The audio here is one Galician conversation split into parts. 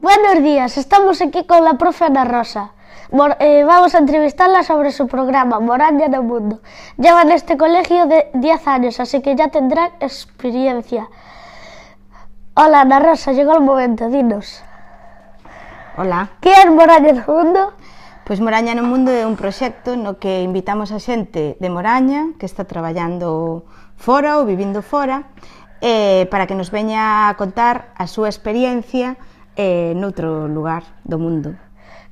Buenos días, estamos aquí con la profe Ana Rosa. Mor eh, vamos a entrevistarla sobre su programa Moraña en el Mundo. Lleva en este colegio de 10 años, así que ya tendrá experiencia. Hola Ana Rosa, llegó el momento, dinos. Hola. Que é Moraña no Mundo? Pois Moraña no Mundo é un proxecto no que invitamos a xente de Moraña que está traballando fora ou vivindo fora eh, para que nos veña a contar a súa experiencia eh, noutro lugar do mundo.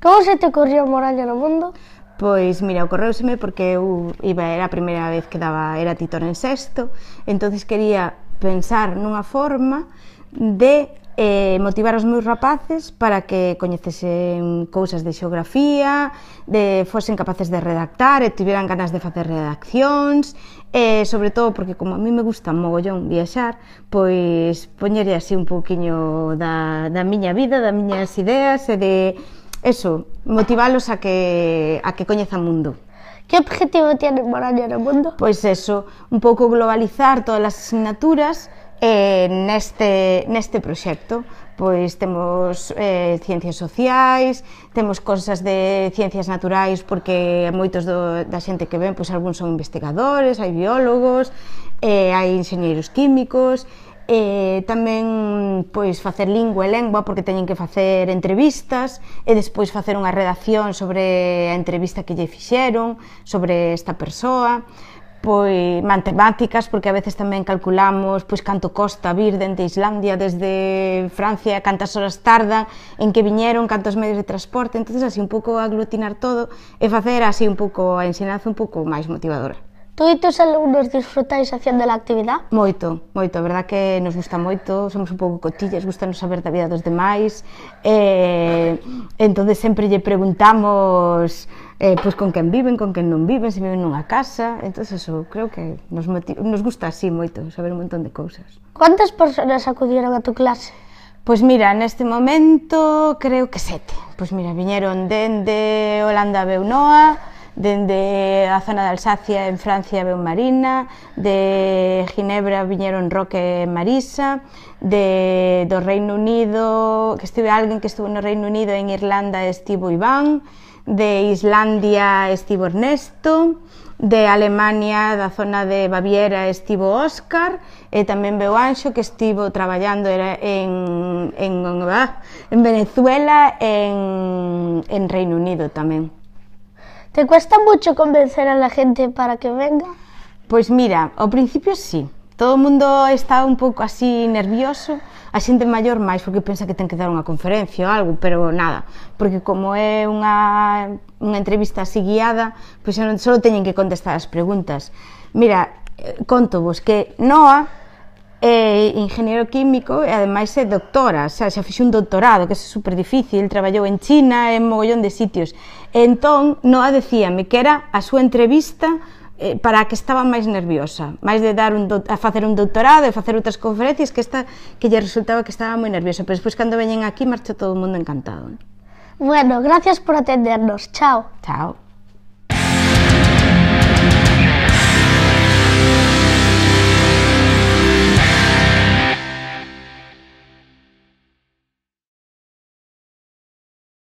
Como se te ocurrió Moralla no mundo? Pois, mira, ocorreuseme porque eu iba, era a primeira vez que daba, era titor en sexto, entonces quería pensar nunha forma de eh, motivar os meus rapaces para que coñecesen cousas de xeografía, de fosen capaces de redactar e tiveran ganas de facer redaccións, e sobre todo porque como a mí me gusta mogollón viaxar, pois poñerlle así un pouquiño da, da miña vida, das miñas ideas e de eso, motivalos a que, a que coñezan mundo. Que objetivo tiene para o mundo? Pois eso, un pouco globalizar todas as asignaturas eh, neste, neste proxecto. Pois temos eh, ciencias sociais, temos cosas de ciencias naturais, porque moitos do, da xente que ven, pois algúns son investigadores, hai biólogos, eh, hai enxeñeiros químicos, e tamén pois facer lingua e lengua porque teñen que facer entrevistas e despois facer unha redacción sobre a entrevista que lle fixeron, sobre esta persoa, pois matemáticas porque a veces tamén calculamos pois canto costa vir dende Islandia desde Francia, cantas horas tarda en que viñeron, cantos medios de transporte, entonces así un pouco aglutinar todo e facer así un pouco a ensinanza un pouco máis motivadora. Toitos alumnos disfrutáis facendo a actividade? Moito, moito, a verdad que nos gusta moito, somos un pouco cotillas, gustanos saber da vida dos demais, eh, entonces sempre lle preguntamos eh, pois con quen viven, con quen non viven, se viven nunha casa, entonces eso, creo que nos, motiva, nos gusta así moito, saber un montón de cousas. Quantas persoas acudiron a tu clase? Pois mira, neste momento creo que sete. Pois mira, viñeron dende Holanda a Beunoa, dende a zona de Alsacia en Francia veu Marina, de Ginebra viñeron Roque e Marisa, de, do Reino Unido, que estive alguén que estuvo no Reino Unido, en Irlanda estivo Iván, de Islandia estivo Ernesto, de Alemania, da zona de Baviera, estivo Óscar, e tamén veu Anxo que estivo traballando era en, en, en Venezuela en, en Reino Unido tamén. ¿Te cuesta mucho convencer a la gente para que venga? Pois mira, ao principio sí. Todo o mundo está un pouco así nervioso, a xente maior máis porque pensa que ten que dar unha conferencia ou algo, pero nada, porque como é unha, unha entrevista así guiada, pois só teñen que contestar as preguntas. Mira, eh, conto vos que Noa é ingeniero químico e ademais é doctora, xa, xa fixe un doctorado, que é super difícil, traballou en China en mogollón de sitios. E entón, Noa decíame que era a súa entrevista eh, para a que estaba máis nerviosa, máis de dar un do, a facer un doutorado e facer outras conferencias que esta que lle resultaba que estaba moi nerviosa, pero despois cando veñen aquí marcha todo o mundo encantado. Bueno, gracias por atendernos. Chao. Chao.